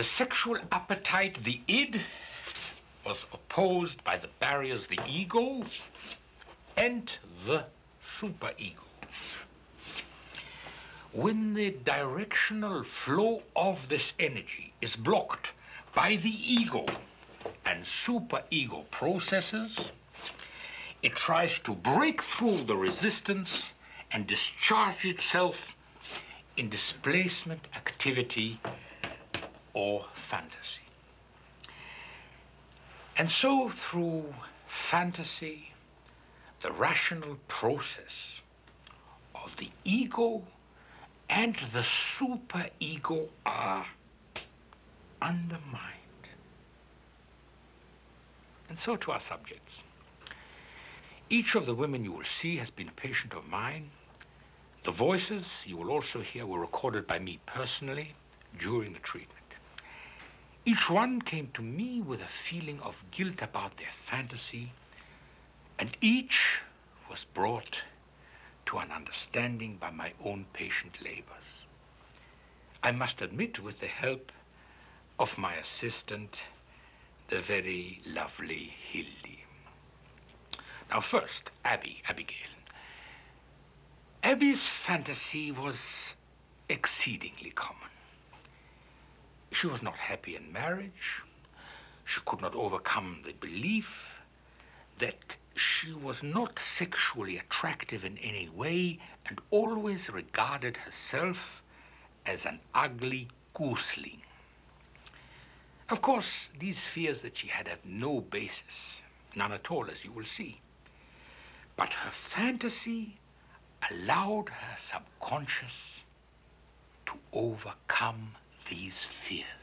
The sexual appetite, the id, was opposed by the barriers, the ego and the superego. When the directional flow of this energy is blocked by the ego and superego processes, it tries to break through the resistance and discharge itself in displacement activity or fantasy. And so, through fantasy, the rational process of the ego and the superego are undermined. And so to our subjects. Each of the women you will see has been a patient of mine. The voices you will also hear were recorded by me personally during the treatment. Each one came to me with a feeling of guilt about their fantasy, and each was brought to an understanding by my own patient labors. I must admit, with the help of my assistant, the very lovely Hildy. Now, first, Abby, Abigail. Abby's fantasy was exceedingly common. She was not happy in marriage. She could not overcome the belief that she was not sexually attractive in any way and always regarded herself as an ugly gooseling. Of course, these fears that she had have no basis, none at all, as you will see. But her fantasy allowed her subconscious to overcome these fears.